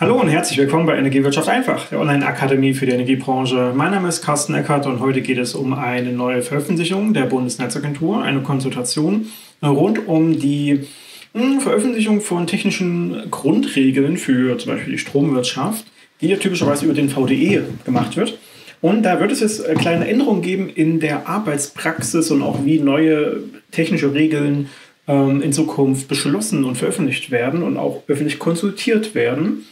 Hallo und herzlich willkommen bei Energiewirtschaft einfach, der Online-Akademie für die Energiebranche. Mein Name ist Carsten Eckert und heute geht es um eine neue Veröffentlichung der Bundesnetzagentur, eine Konsultation rund um die hm, Veröffentlichung von technischen Grundregeln für zum Beispiel die Stromwirtschaft, die ja typischerweise über den VDE gemacht wird. Und da wird es jetzt äh, kleine Änderungen geben in der Arbeitspraxis und auch wie neue technische Regeln ähm, in Zukunft beschlossen und veröffentlicht werden und auch öffentlich konsultiert werden.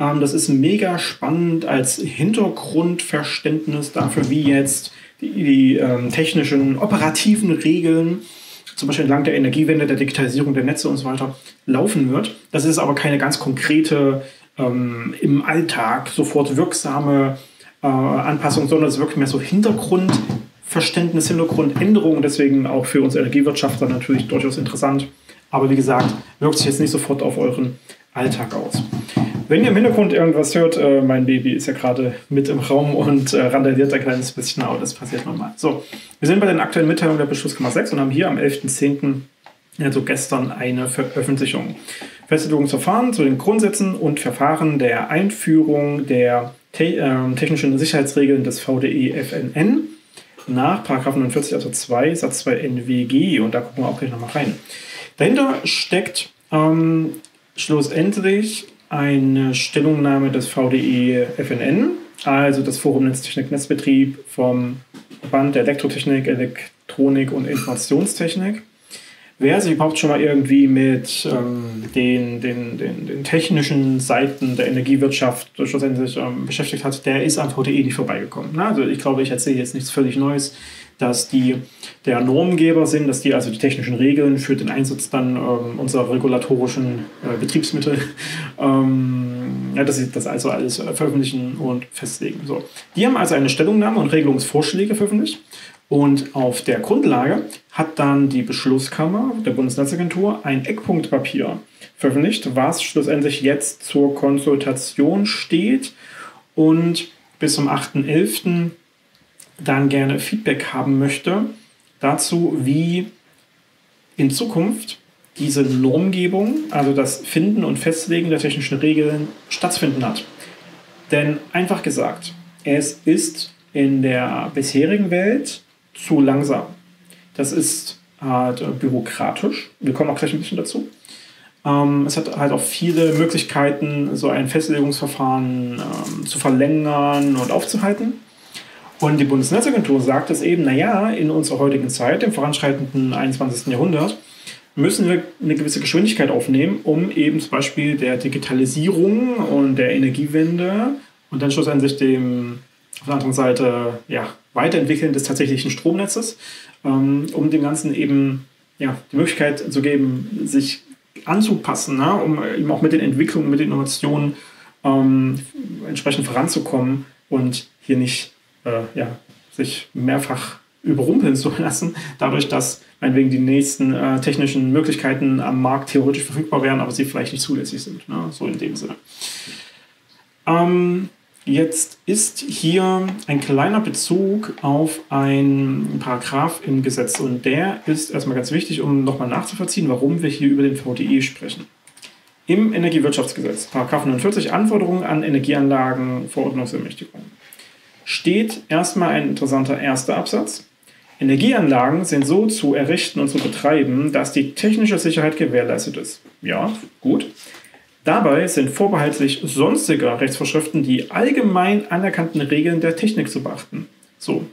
Ähm, das ist mega spannend als Hintergrundverständnis dafür, wie jetzt die, die ähm, technischen, operativen Regeln, zum Beispiel entlang der Energiewende, der Digitalisierung der Netze und so weiter, laufen wird. Das ist aber keine ganz konkrete, ähm, im Alltag sofort wirksame äh, Anpassung, sondern es ist wirklich mehr so Hintergrundverständnis, Hintergrundänderungen, deswegen auch für uns Energiewirtschaftler natürlich durchaus interessant. Aber wie gesagt, wirkt sich jetzt nicht sofort auf euren Alltag aus. Wenn ihr im Hintergrund irgendwas hört, äh, mein Baby ist ja gerade mit im Raum und äh, randaliert ein kleines bisschen, aber das passiert nochmal. So, wir sind bei den aktuellen Mitteilungen der Beschlusskammer 6 und haben hier am 11.10., also gestern, eine Veröffentlichung. Festlegungsverfahren zu den Grundsätzen und Verfahren der Einführung der te äh, technischen Sicherheitsregeln des VDE FNN nach 49 Absatz 2 Satz 2 NWG und da gucken wir auch gleich nochmal rein. Dahinter steckt ähm, schlussendlich eine Stellungnahme des VDE FNN, also das Forum Netztechnik Netzbetrieb vom Verband der Elektrotechnik, Elektronik und Informationstechnik. Wer sich überhaupt schon mal irgendwie mit ähm, den, den, den, den, technischen Seiten der Energiewirtschaft schlussendlich ähm, beschäftigt hat, der ist am VDE nicht vorbeigekommen. Ne? Also ich glaube, ich erzähle jetzt nichts völlig Neues dass die der Normgeber sind, dass die also die technischen Regeln für den Einsatz dann ähm, unserer regulatorischen äh, Betriebsmittel, ähm, ja, dass sie das also alles äh, veröffentlichen und festlegen. So. Die haben also eine Stellungnahme und Regelungsvorschläge veröffentlicht und auf der Grundlage hat dann die Beschlusskammer der Bundesnetzagentur ein Eckpunktpapier veröffentlicht, was schlussendlich jetzt zur Konsultation steht und bis zum 8.11 dann gerne Feedback haben möchte dazu, wie in Zukunft diese Normgebung, also das Finden und Festlegen der technischen Regeln stattfinden hat. Denn einfach gesagt, es ist in der bisherigen Welt zu langsam. Das ist halt bürokratisch. Wir kommen auch gleich ein bisschen dazu. Ähm, es hat halt auch viele Möglichkeiten, so ein Festlegungsverfahren ähm, zu verlängern und aufzuhalten. Und die Bundesnetzagentur sagt es eben, naja, in unserer heutigen Zeit, im voranschreitenden 21. Jahrhundert, müssen wir eine gewisse Geschwindigkeit aufnehmen, um eben zum Beispiel der Digitalisierung und der Energiewende und dann schlussendlich dem auf der anderen Seite ja, Weiterentwickeln des tatsächlichen Stromnetzes, ähm, um dem Ganzen eben ja, die Möglichkeit zu geben, sich anzupassen, ne? um eben auch mit den Entwicklungen, mit den Innovationen ähm, entsprechend voranzukommen und hier nicht äh, ja, sich mehrfach überrumpeln zu lassen, dadurch, dass meinetwegen die nächsten äh, technischen Möglichkeiten am Markt theoretisch verfügbar wären, aber sie vielleicht nicht zulässig sind. Ne? So in dem Sinne. Ähm, jetzt ist hier ein kleiner Bezug auf einen Paragraph im Gesetz und der ist erstmal ganz wichtig, um nochmal nachzuvollziehen, warum wir hier über den VDE sprechen. Im Energiewirtschaftsgesetz, Paragraph 49, Anforderungen an Energieanlagen, Verordnungsermächtigung steht erstmal ein interessanter erster Absatz. Energieanlagen sind so zu errichten und zu betreiben, dass die technische Sicherheit gewährleistet ist. Ja, gut. Dabei sind vorbehaltlich sonstiger Rechtsvorschriften die allgemein anerkannten Regeln der Technik zu beachten. So,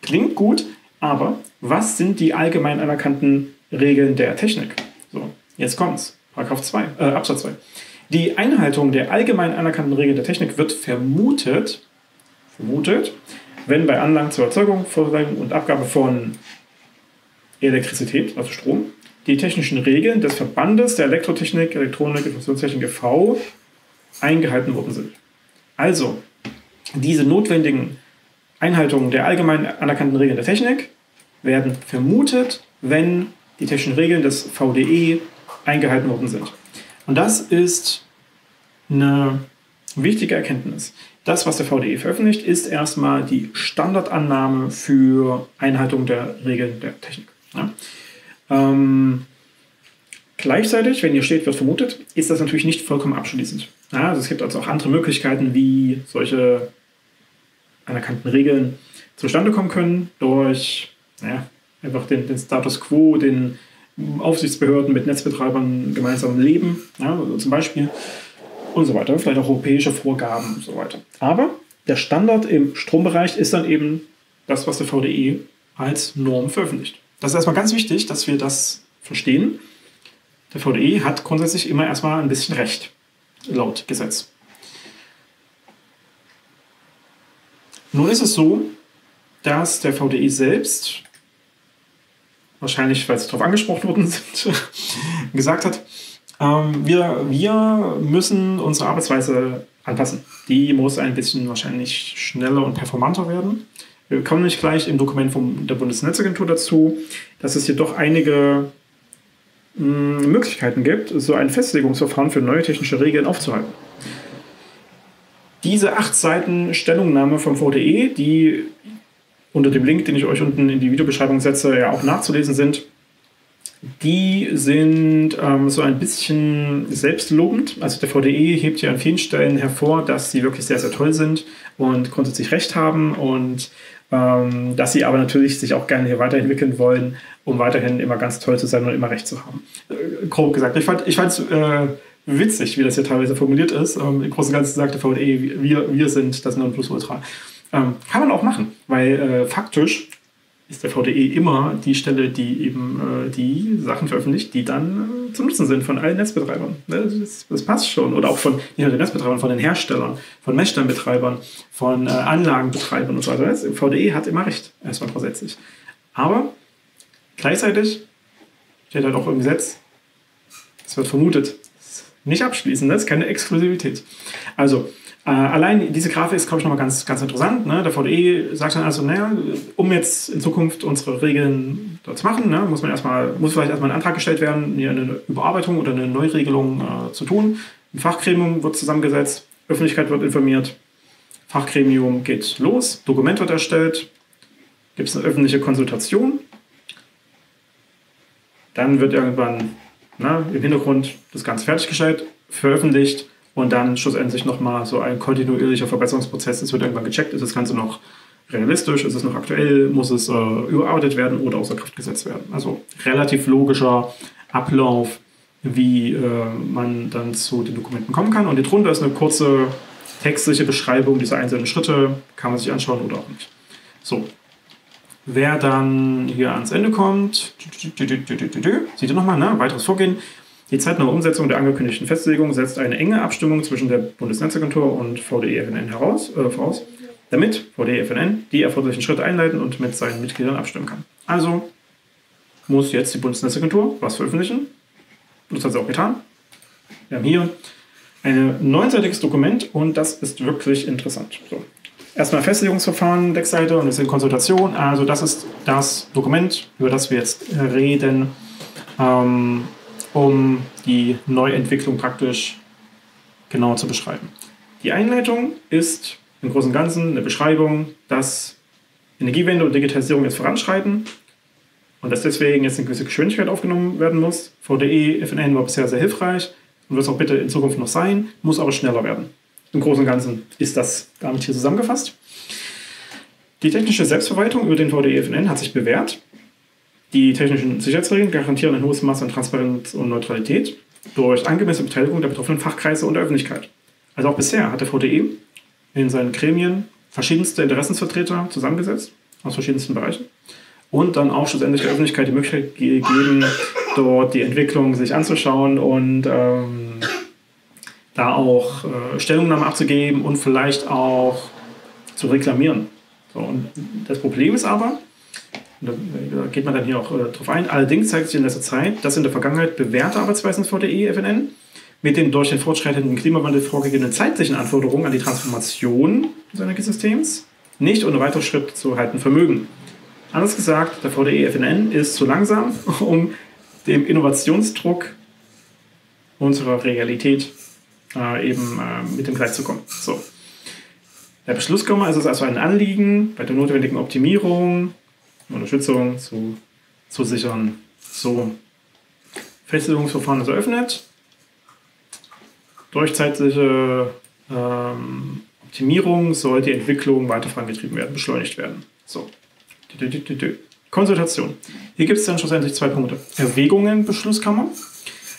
klingt gut, aber was sind die allgemein anerkannten Regeln der Technik? So, jetzt kommt's. Paragraph 2, äh, Absatz 2. Die Einhaltung der allgemein anerkannten Regeln der Technik wird vermutet vermutet, wenn bei Anlagen zur Erzeugung, Versorgung und Abgabe von Elektrizität, also Strom, die technischen Regeln des Verbandes der Elektrotechnik, Elektronik, Informationstechnik e.V. eingehalten worden sind. Also, diese notwendigen Einhaltungen der allgemein anerkannten Regeln der Technik werden vermutet, wenn die technischen Regeln des VDE eingehalten worden sind. Und das ist eine wichtige Erkenntnis. Das, was der VDE veröffentlicht, ist erstmal die Standardannahme für Einhaltung der Regeln der Technik. Ja. Ähm, gleichzeitig, wenn hier steht, wird vermutet, ist das natürlich nicht vollkommen abschließend. Ja, also es gibt also auch andere Möglichkeiten, wie solche anerkannten Regeln zustande kommen können, durch ja, einfach den, den Status quo, den Aufsichtsbehörden mit Netzbetreibern gemeinsam leben, ja, also zum Beispiel, und so weiter, vielleicht auch europäische Vorgaben und so weiter. Aber der Standard im Strombereich ist dann eben das, was der VDE als Norm veröffentlicht. Das ist erstmal ganz wichtig, dass wir das verstehen. Der VDE hat grundsätzlich immer erstmal ein bisschen Recht, laut Gesetz. Nun ist es so, dass der VDE selbst, wahrscheinlich weil sie darauf angesprochen worden sind, gesagt hat, ähm, wir, wir müssen unsere Arbeitsweise anpassen. Die muss ein bisschen wahrscheinlich schneller und performanter werden. Wir kommen nicht gleich im Dokument von der Bundesnetzagentur dazu, dass es hier doch einige mh, mm, Möglichkeiten gibt, so ein Festlegungsverfahren für neue technische Regeln aufzuhalten. Diese acht Seiten Stellungnahme vom VDE, die unter dem Link, den ich euch unten in die Videobeschreibung setze, ja auch nachzulesen sind, die sind ähm, so ein bisschen selbstlobend. Also der VDE hebt hier an vielen Stellen hervor, dass sie wirklich sehr, sehr toll sind und grundsätzlich recht haben und ähm, dass sie aber natürlich sich auch gerne hier weiterentwickeln wollen, um weiterhin immer ganz toll zu sein und immer recht zu haben. Äh, grob gesagt. Ich fand es äh, witzig, wie das hier teilweise formuliert ist. Ähm, Im Großen und Ganzen sagt der VDE, wir, wir sind das Nonplusultra. Ähm, kann man auch machen, weil äh, faktisch ist der VDE immer die Stelle, die eben äh, die Sachen veröffentlicht, die dann äh, zu nutzen sind von allen Netzbetreibern. Ne, das, das, passt schon. Oder auch von nicht den Netzbetreibern, von den Herstellern, von Messstellenbetreibern, von äh, Anlagenbetreibern und so weiter. Das VDE hat immer recht, erstmal grundsätzlich. Aber gleichzeitig steht halt auch im Gesetz, es wird vermutet, nicht abschließen, das ist keine Exklusivität. Also, äh, allein diese Grafik ist, glaube ich, nochmal ganz, ganz interessant. Ne? Der VDE sagt dann also, naja, um jetzt in Zukunft unsere Regeln dort zu machen, ne, muss man erstmal, muss vielleicht erstmal ein Antrag gestellt werden, eine Überarbeitung oder eine Neuregelung äh, zu tun. Ein Fachgremium wird zusammengesetzt, Öffentlichkeit wird informiert, Fachgremium geht los, Dokument wird erstellt, gibt es eine öffentliche Konsultation, dann wird irgendwann na, ne, im Hintergrund das Ganze fertiggestellt, veröffentlicht und dann schlussendlich nochmal so ein kontinuierlicher Verbesserungsprozess. Es wird irgendwann gecheckt, ist das Ganze noch realistisch, ist es noch aktuell, muss es äh, überarbeitet werden oder außer Kraft gesetzt werden. Also relativ logischer Ablauf, wie äh, man dann zu den Dokumenten kommen kann. Und hier drunter ist eine kurze textliche Beschreibung dieser einzelnen Schritte, kann man sich anschauen oder auch nicht. So, wer dann hier ans Ende kommt, sieht ihr nochmal, ne? weiteres Vorgehen. Die zeitnahe Umsetzung der angekündigten Festlegung setzt eine enge Abstimmung zwischen der Bundesnetzagentur und VDE-FNN heraus, äh, voraus, damit VDE-FNN die erforderlichen Schritte einleiten und mit seinen Mitgliedern abstimmen kann. Also muss jetzt die Bundesnetzagentur was veröffentlichen. Das hat sie auch getan. Wir haben hier ein neunseitiges Dokument und das ist wirklich interessant. So. Erstmal Festlegungsverfahren, Deckseite und das ist Konsultation. Also das ist das Dokument, über das wir jetzt reden. Ähm, um die Neuentwicklung praktisch genauer zu beschreiben. Die Einleitung ist im Großen und Ganzen eine Beschreibung, dass Energiewende und Digitalisierung jetzt voranschreiten und dass deswegen jetzt eine gewisse Geschwindigkeit aufgenommen werden muss. VDE, FNN war bisher sehr hilfreich und wird es auch bitte in Zukunft noch sein, muss aber schneller werden. Im Großen und Ganzen ist das damit hier zusammengefasst. Die technische Selbstverwaltung über den VDE FNN hat sich bewährt. Die technischen Sicherheitsregeln garantieren ein hohes Maß an Transparenz und Neutralität durch angemessene Beteiligung der betroffenen Fachkreise und der Öffentlichkeit. Also auch bisher hat der VDE in seinen Gremien verschiedenste Interessensvertreter zusammengesetzt aus verschiedensten Bereichen und dann auch schlussendlich der Öffentlichkeit die Möglichkeit gegeben, dort die Entwicklung sich anzuschauen und ähm, da auch äh, Stellungnahmen abzugeben und vielleicht auch zu reklamieren. So, und das Problem ist aber, da geht man dann hier auch äh, drauf ein. Allerdings zeigt sich in letzter Zeit, dass in der Vergangenheit bewährte Arbeitsweisen des VDE FNN mit den durch den fortschreitenden Klimawandel vorgegebenen zeitlichen Anforderungen an die Transformation des Energiesystems nicht ohne weiteren Schritt zu halten vermögen. Anders gesagt, der VDE FNN ist zu langsam, um dem Innovationsdruck unserer Realität äh, eben äh, mit dem Gleich zu kommen. So. Der Beschlusskammer ist es also ein Anliegen, bei der notwendigen Optimierung Unterstützung zu, zu sichern. So, Festlegungsverfahren ist eröffnet. Durch zeitliche ähm, Optimierung soll die Entwicklung weiter vorangetrieben werden, beschleunigt werden. So. Konsultation. Hier gibt es dann schlussendlich zwei Punkte. Erwägungen, Beschlusskammer.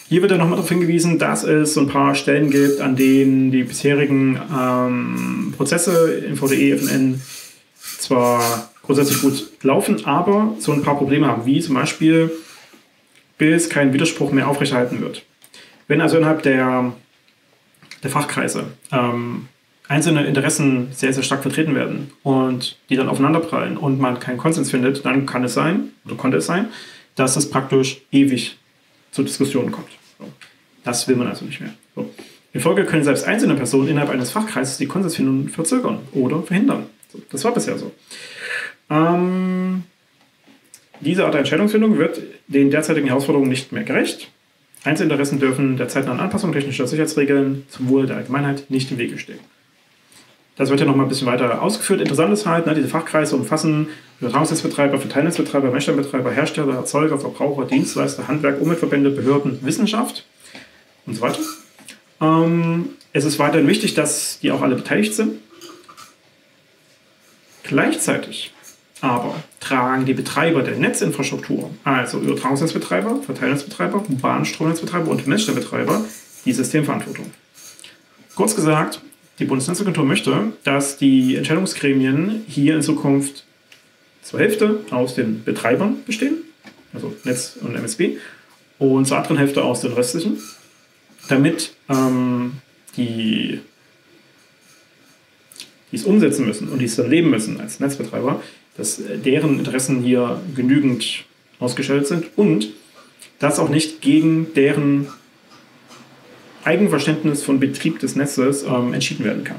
Hier wird dann nochmal darauf hingewiesen, dass es so ein paar Stellen gibt, an denen die bisherigen ähm, Prozesse in VDE, FNN zwar grundsätzlich gut laufen, aber so ein paar Probleme haben, wie zum Beispiel, bis kein Widerspruch mehr aufrechterhalten wird. Wenn also innerhalb der, der Fachkreise ähm, einzelne Interessen sehr, sehr stark vertreten werden und die dann aufeinanderprallen und man keinen Konsens findet, dann kann es sein, oder konnte es sein, dass es praktisch ewig zu Diskussionen kommt. Das will man also nicht mehr. So. In Folge können selbst einzelne Personen innerhalb eines Fachkreises die Konsensfindung verzögern oder verhindern. Das war bisher so. Ähm, diese Art der Entscheidungsfindung wird den derzeitigen Herausforderungen nicht mehr gerecht. Einzelinteressen dürfen der zeitnahen Anpassung technischer Sicherheitsregeln zum Wohle der Allgemeinheit nicht im Wege stehen. Das wird ja noch mal ein bisschen weiter ausgeführt. Interessant ist halt, ne, diese Fachkreise umfassen Übertragungsnetzbetreiber, Verteilnetzbetreiber, Messstellenbetreiber, Hersteller, Erzeuger, Verbraucher, Dienstleister, Handwerk, Umweltverbände, Behörden, Wissenschaft und so weiter. Ähm, es ist weiterhin wichtig, dass die auch alle beteiligt sind. Gleichzeitig aber tragen die Betreiber der Netzinfrastruktur, also Übertragungsnetzbetreiber, Verteilnetzbetreiber, Bahnstromnetzbetreiber und Messstellenbetreiber, die Systemverantwortung. Kurz gesagt, die Bundesnetzagentur möchte, dass die Entscheidungsgremien hier in Zukunft zur Hälfte aus den Betreibern bestehen, also Netz und MSB, und zur anderen Hälfte aus den restlichen, damit ähm, die, die es umsetzen müssen und die es dann leben müssen als Netzbetreiber, dass deren Interessen hier genügend ausgestellt sind und das auch nicht gegen deren Eigenverständnis von Betrieb des Netzes ähm, entschieden werden kann.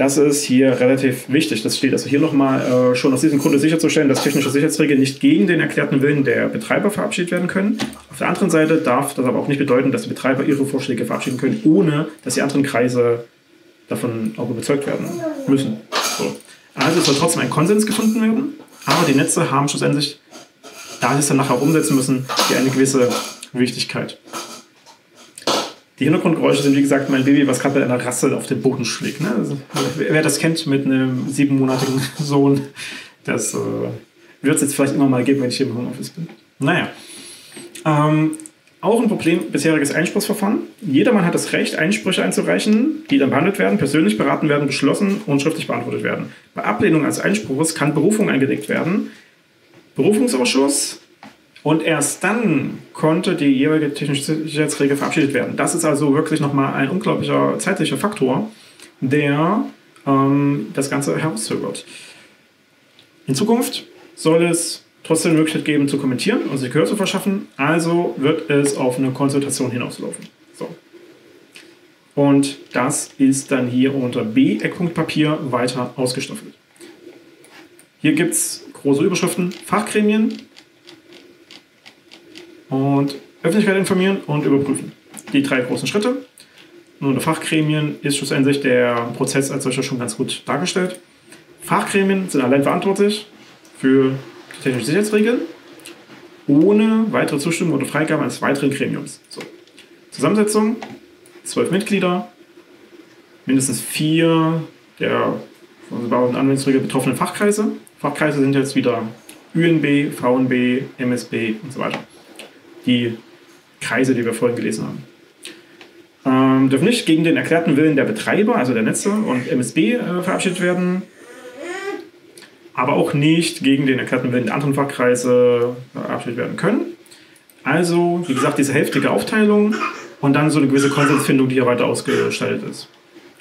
Das ist hier relativ wichtig. Das steht also hier nochmal äh, schon aus diesem Grunde sicherzustellen, dass technische Sicherheitsregeln nicht gegen den erklärten Willen der Betreiber verabschiedet werden können. Auf der anderen Seite darf das aber auch nicht bedeuten, dass die Betreiber ihre Vorschläge verabschieden können, ohne dass die anderen Kreise davon auch überzeugt werden müssen. So. Also soll trotzdem ein Konsens gefunden werden, aber die Netze haben schlussendlich, da sie es dann nachher umsetzen müssen, hier eine gewisse Wichtigkeit. Die Hintergrundgeräusche sind, wie gesagt, mein Baby, was gerade mit einer Rassel auf den Boden schlägt. Ne? Also, wer das kennt mit einem siebenmonatigen Sohn, das äh, wird es jetzt vielleicht immer mal geben, wenn ich hier im Homeoffice bin. Naja. Ähm, auch ein Problem, bisheriges Einspruchsverfahren. Jedermann hat das Recht, Einsprüche einzureichen, die dann behandelt werden, persönlich beraten werden, beschlossen und schriftlich beantwortet werden. Bei Ablehnung als Einspruchs kann Berufung eingelegt werden. Berufungsausschuss und erst dann konnte die jeweilige technische Sicherheitsregel verabschiedet werden. Das ist also wirklich nochmal ein unglaublicher zeitlicher Faktor, der ähm, das Ganze herauszögert. In Zukunft soll es trotzdem die Möglichkeit geben, zu kommentieren und sich Gehör zu verschaffen. Also wird es auf eine Konsultation hinauslaufen. So. Und das ist dann hier unter B, Eckpunkt Papier, weiter ausgestoffelt. Hier gibt es große Überschriften, Fachgremien, und Öffentlichkeit informieren und überprüfen. Die drei großen Schritte. Nur unter Fachgremien ist schlussendlich der Prozess als solcher schon ganz gut dargestellt. Fachgremien sind allein verantwortlich für technische Sicherheitsregeln ohne weitere Zustimmung oder Freigabe eines weiteren Gremiums. So. Zusammensetzung: zwölf Mitglieder, mindestens vier der von Bau- und Anwendungsregel betroffenen Fachkreise. Fachkreise sind jetzt wieder UNB, VNB, MSB und so weiter die Kreise, die wir vorhin gelesen haben. Ähm, dürfen nicht gegen den erklärten Willen der Betreiber, also der Netze und MSB, äh, verabschiedet werden, aber auch nicht gegen den erklärten Willen der anderen Fachkreise verabschiedet werden können. Also, wie gesagt, diese hälftige Aufteilung und dann so eine gewisse Konsensfindung, die hier weiter ausgestaltet ist.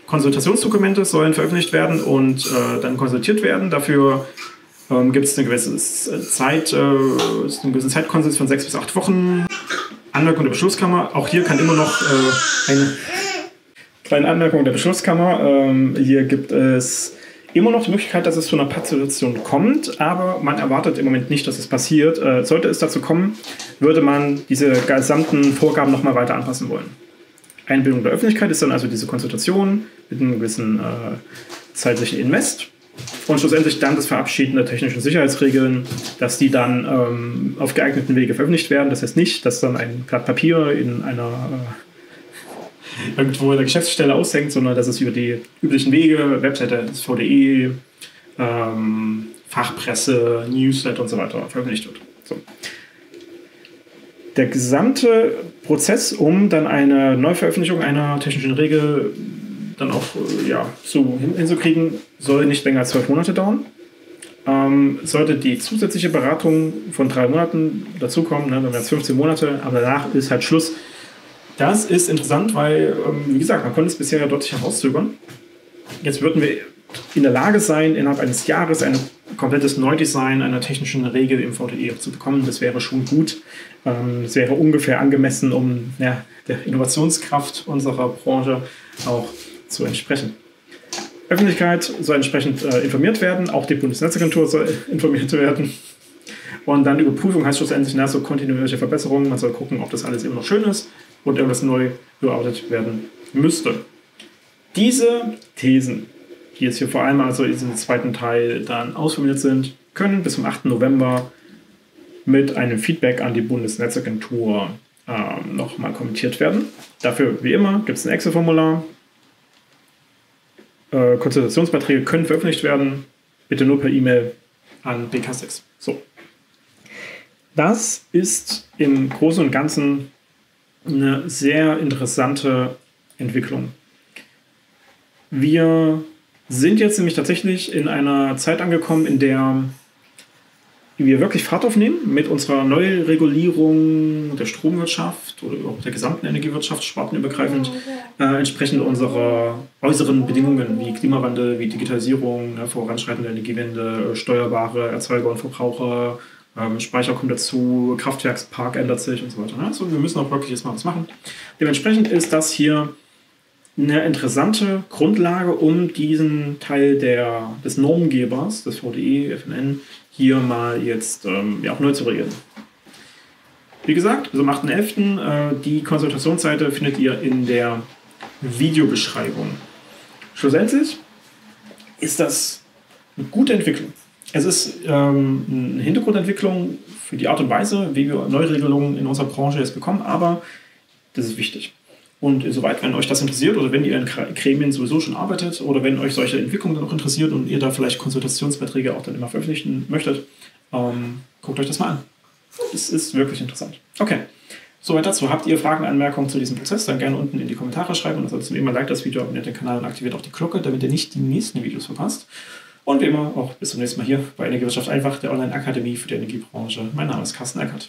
Konsultationsdokumente sollen veröffentlicht werden und äh, dann konsultiert werden. Dafür ähm, gibt es eine gewisse Zeit, äh, einen gewissen Zeitkonsens von sechs bis acht Wochen. Anmerkung der Beschlusskammer. Auch hier kann immer noch äh, eine kleine Anmerkung der Beschlusskammer. Ähm, hier gibt es immer noch die Möglichkeit, dass es zu einer Pattsituation kommt, aber man erwartet im Moment nicht, dass es passiert. Äh, sollte es dazu kommen, würde man diese gesamten Vorgaben nochmal weiter anpassen wollen. Einbildung der Öffentlichkeit ist dann also diese Konsultation mit einem gewissen äh, zeitlichen Invest und schlussendlich dann das Verabschieden der technischen Sicherheitsregeln, dass die dann ähm, auf geeigneten Wege veröffentlicht werden. Das heißt nicht, dass dann ein Blatt Papier in einer irgendwo in der Geschäftsstelle aushängt, sondern dass es über die üblichen Wege, Webseite des VDE, ähm, Fachpresse, Newsletter und so weiter veröffentlicht wird. So. Der gesamte Prozess, um dann eine Neuveröffentlichung einer technischen Regel dann auch äh, ja, so hinzukriegen, soll nicht länger als zwölf Monate dauern. Ähm, sollte die zusätzliche Beratung von drei Monaten dazukommen, ne, dann wären es 15 Monate, aber danach ist halt Schluss. Das ist interessant, weil, ähm, wie gesagt, man konnte es bisher ja deutlich herauszögern. Jetzt würden wir in der Lage sein, innerhalb eines Jahres ein komplettes Neudesign einer technischen Regel im VDE zu bekommen. Das wäre schon gut. Ähm, das wäre ungefähr angemessen, um ja, der Innovationskraft unserer Branche auch zu entsprechen. Öffentlichkeit soll entsprechend äh, informiert werden, auch die Bundesnetzagentur soll informiert werden. Und dann Überprüfung heißt schlussendlich na, so kontinuierliche Verbesserungen. Man soll gucken, ob das alles immer noch schön ist und irgendwas neu überarbeitet werden müsste. Diese Thesen, die jetzt hier vor allem also in diesem zweiten Teil dann ausformuliert sind, können bis zum 8. November mit einem Feedback an die Bundesnetzagentur ähm, nochmal kommentiert werden. Dafür, wie immer, gibt es ein Excel-Formular, äh, Konsultationsbeiträge können veröffentlicht werden. Bitte nur per E-Mail an BK6. So. Das ist im Großen und Ganzen eine sehr interessante Entwicklung. Wir sind jetzt nämlich tatsächlich in einer Zeit angekommen, in der wir wirklich Fahrt aufnehmen mit unserer Neuregulierung der Stromwirtschaft oder auch der gesamten Energiewirtschaft, spartenübergreifend, äh, entsprechend unserer äußeren Bedingungen wie Klimawandel, wie Digitalisierung, ne, voranschreitende Energiewende, steuerbare Erzeuger und Verbraucher, ähm, Speicher kommt dazu, Kraftwerkspark ändert sich und so weiter. Ne? Wir müssen auch wirklich jetzt mal was machen. Dementsprechend ist das hier eine interessante Grundlage, um diesen Teil der, des Normgebers, des VDE, FNN, hier mal jetzt ähm, ja, auch neu zu regeln. Wie gesagt, also am 8.11. Äh, die Konsultationsseite findet ihr in der Videobeschreibung. Schlussendlich ist das eine gute Entwicklung. Es ist ähm, eine Hintergrundentwicklung für die Art und Weise, wie wir Neuregelungen in unserer Branche jetzt bekommen, aber das ist wichtig. Und insoweit, wenn euch das interessiert oder wenn ihr in Gremien sowieso schon arbeitet oder wenn euch solche Entwicklungen dann auch interessiert und ihr da vielleicht Konsultationsbeiträge auch dann immer veröffentlichen möchtet, ähm, guckt euch das mal an. Es ist wirklich interessant. Okay, soweit dazu. Habt ihr Fragen, Anmerkungen zu diesem Prozess, dann gerne unten in die Kommentare schreiben. Und ansonsten wie immer like das Video, abonniert den Kanal und aktiviert auch die Glocke, damit ihr nicht die nächsten Videos verpasst. Und wie immer auch bis zum nächsten Mal hier bei Energiewirtschaft einfach, der Online-Akademie für die Energiebranche. Mein Name ist Carsten Eckert.